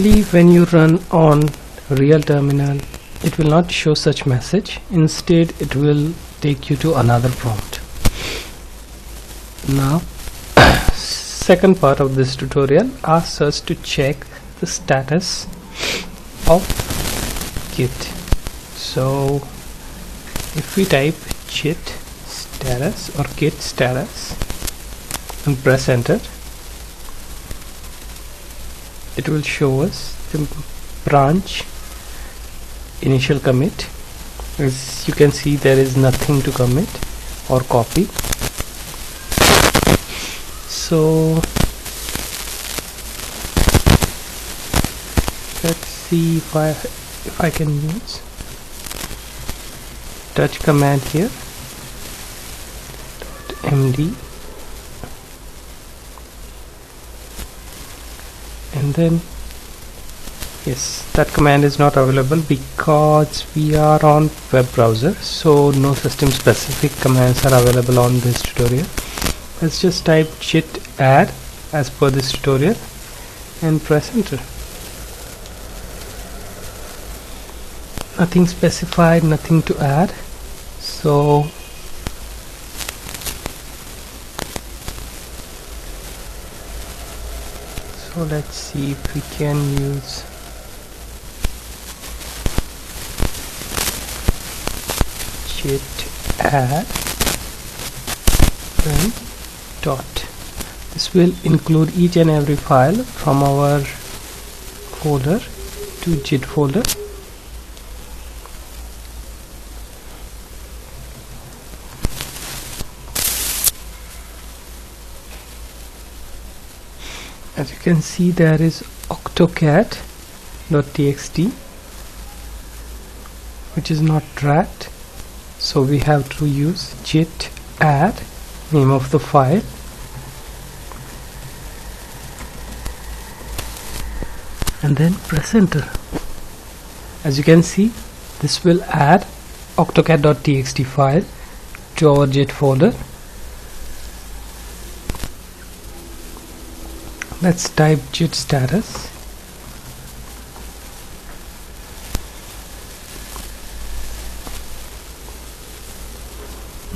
Usually when you run on real terminal it will not show such message. Instead it will take you to another prompt. Now second part of this tutorial asks us to check the status of git so if we type git status or git status and press enter it will show us the branch initial commit. As you can see there is nothing to commit or copy. So let's see if I if I can use touch command here. Md and then yes that command is not available because we are on web browser. So no system specific commands are available on this tutorial. Let's just type git add as per this tutorial and press enter. Nothing specified nothing to add. So so let's see if we can use git add then dot. This will include each and every file from our folder to git folder as you can see there is octocat.txt which is not dragged so we have to use git add name of the file. And then press enter as you can see this will add octocat.txt file to our git folder let's type git status.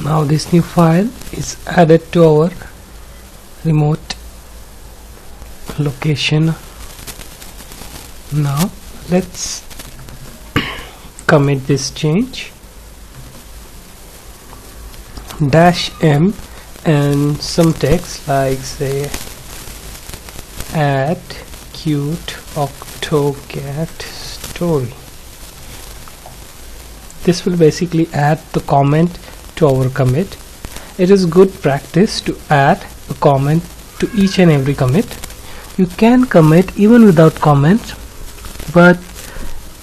Now this new file is added to our remote location. Now let's commit this change. Dash m and some text like say add cute octocat story. This will basically add the comment to our commit it is good practice to add a comment to each and every commit. You can commit even without comment but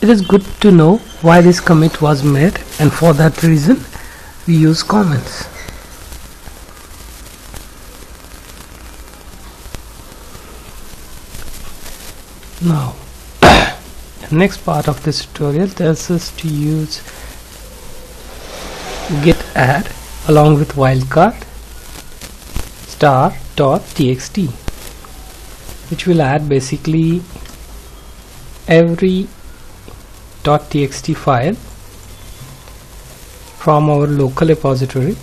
it is good to know why this commit was made and for that reason we use comments now next part of this tutorial tells us to use git add along with wildcard star txt which will add basically every dot txt file from our local repository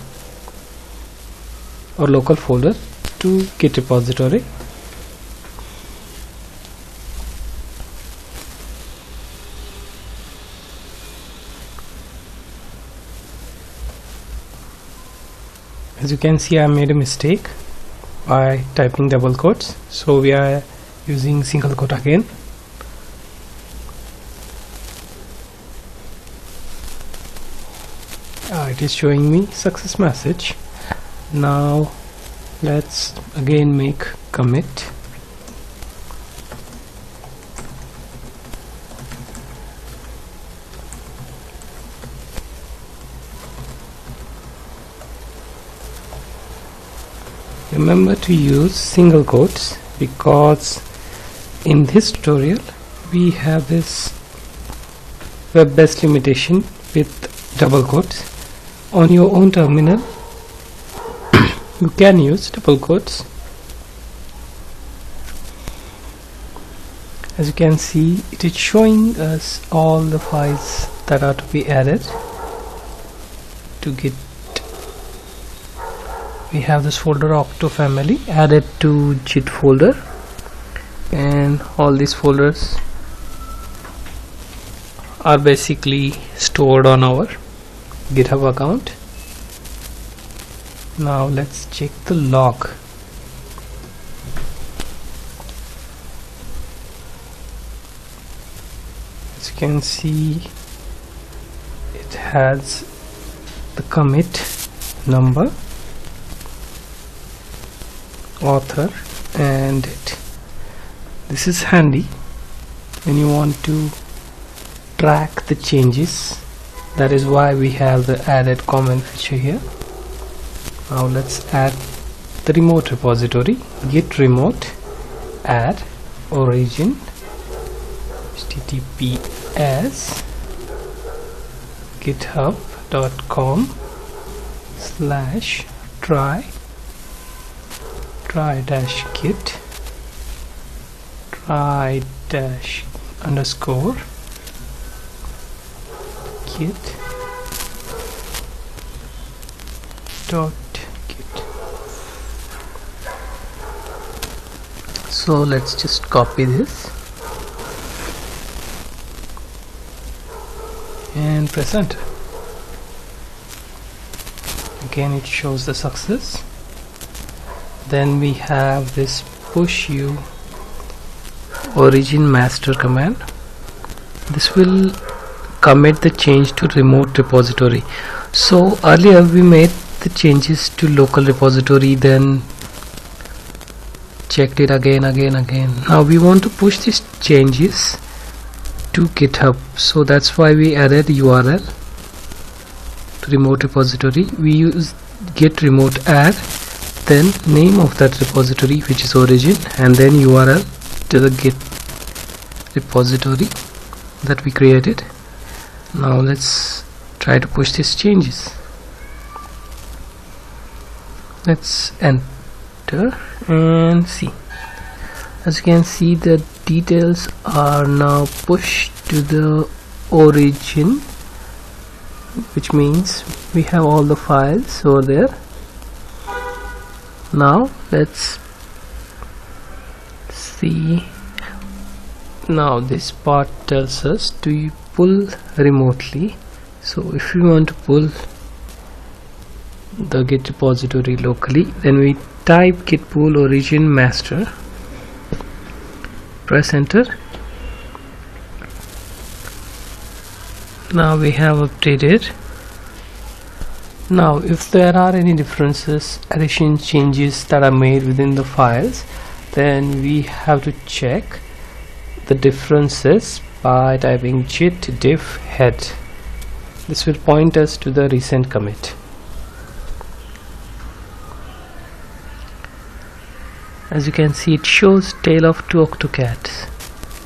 or local folder to git repository as you can see I made a mistake by typing double quotes. So we are using single quote again. Uh, it is showing me success message. Now let's again make commit remember to use single quotes because in this tutorial we have this web-based limitation with double quotes. On your own terminal you can use double quotes. As you can see it is showing us all the files that are to be added to git we have this folder octo family added to git folder and all these folders are basically stored on our github account. Now let's check the log. As you can see it has the commit number author and date this is handy when you want to track the changes. That is why we have the added comment feature here. Now let's add the remote repository git remote add origin https github.com slash try try dash git try dash underscore git dot so let's just copy this and press enter. Again it shows the success then we have this push you origin master command. This will commit the change to remote repository. So earlier we made the changes to local repository then checked it again again again. Now we want to push these changes to github. So that's why we added url to remote repository. We use git remote add then name of that repository which is origin and then url to the git repository that we created. Now let's try to push these changes. Let's enter and see. As you can see the details are now pushed to the origin which means we have all the files over there now let's see. Now this part tells us to pull remotely. So if we want to pull the git repository locally then we type git pull origin master press enter. Now we have updated now if there are any differences addition changes that are made within the files then we have to check the differences by typing git diff head. This will point us to the recent commit. As you can see it shows tale of two octocats.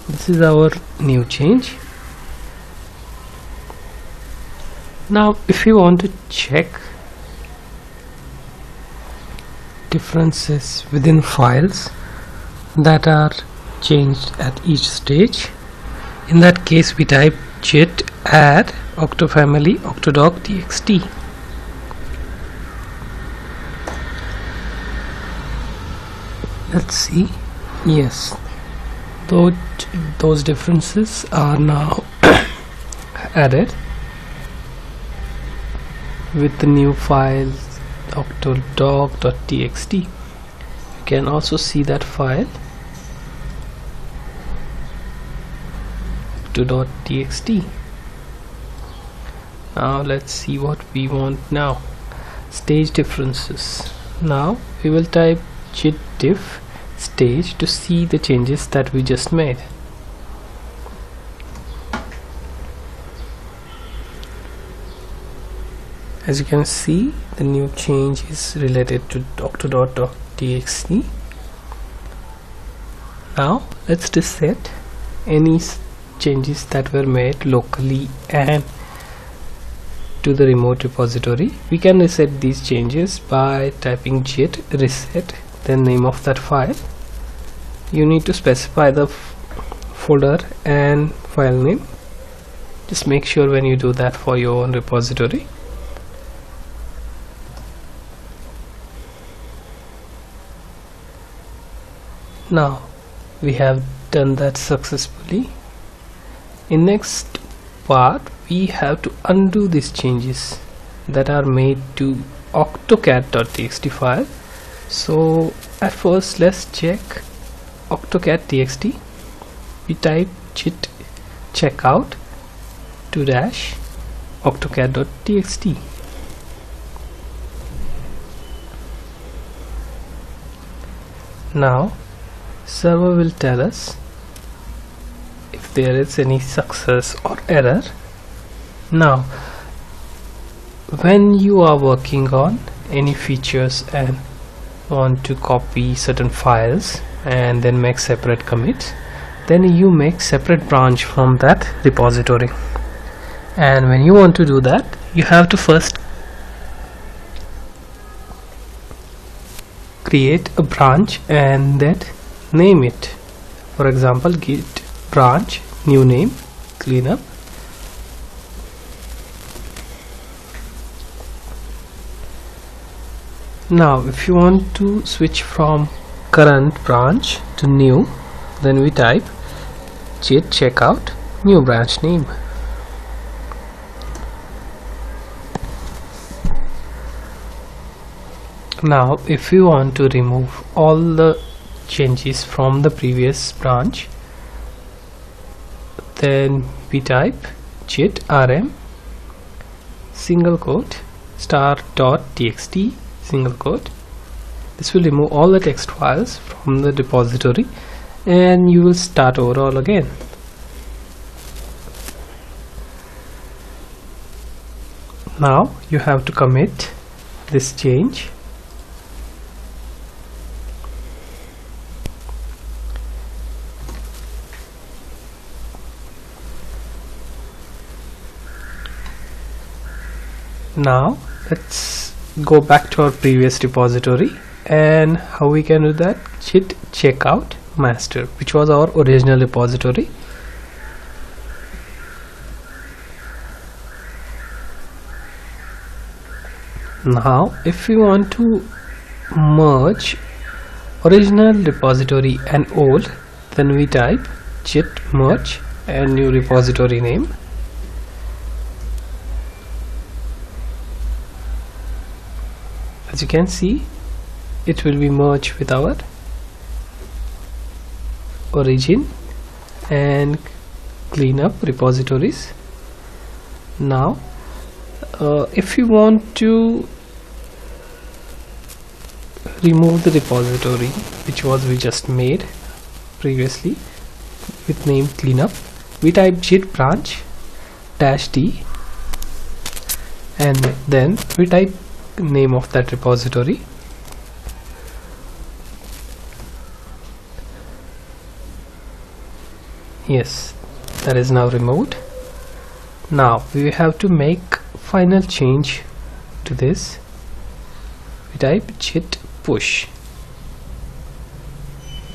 This is our new change now if you want to check differences within files that are changed at each stage in that case we type git add octofamily octodoc txt. Let's see. Yes. Those those differences are now added with the new file octodoc.txt you can also see that file octo.txt now let's see what we want now. Stage differences. Now we will type git diff stage to see the changes that we just made as you can see the new change is related to octo.txt now let's reset any changes that were made locally and to the remote repository. We can reset these changes by typing git reset the name of that file. You need to specify the folder and file name. Just make sure when you do that for your own repository now we have done that successfully. In next part we have to undo these changes that are made to octocat.txt file. So at first let's check octocat txt we type git checkout to dash octocat.txt now server will tell us if there is any success or error. Now when you are working on any features and want to copy certain files and then make separate commits then you make separate branch from that repository. And when you want to do that you have to first create a branch and that name it. For example git branch new name cleanup. Now if you want to switch from current branch to new then we type git checkout new branch name. Now if you want to remove all the changes from the previous branch. Then we type git rm single quote star dot txt single quote. This will remove all the text files from the repository and you will start over all again. Now you have to commit this change now let's go back to our previous repository and how we can do that. Git checkout master which was our original repository. Now if we want to merge original repository and old then we type git merge and new repository name as you can see it will be merged with our origin and clean up repositories. Now uh, if you want to remove the repository which was we just made previously with name cleanup we type git branch dash d and then we type name of that repository. Yes that is now removed. Now we have to make final change to this. We type git push.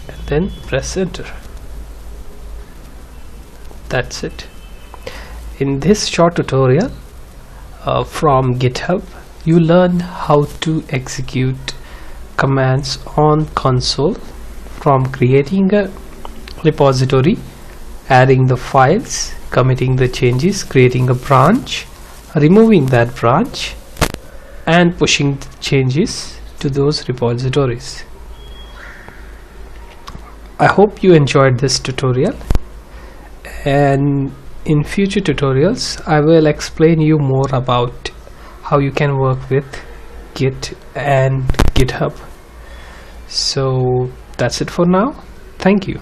And then press enter. That's it. In this short tutorial uh, from github you learn how to execute commands on console from creating a repository adding the files committing the changes creating a branch removing that branch and pushing changes to those repositories. I hope you enjoyed this tutorial. And in future tutorials I will explain you more about how you can work with git and github. So that's it for now. Thank you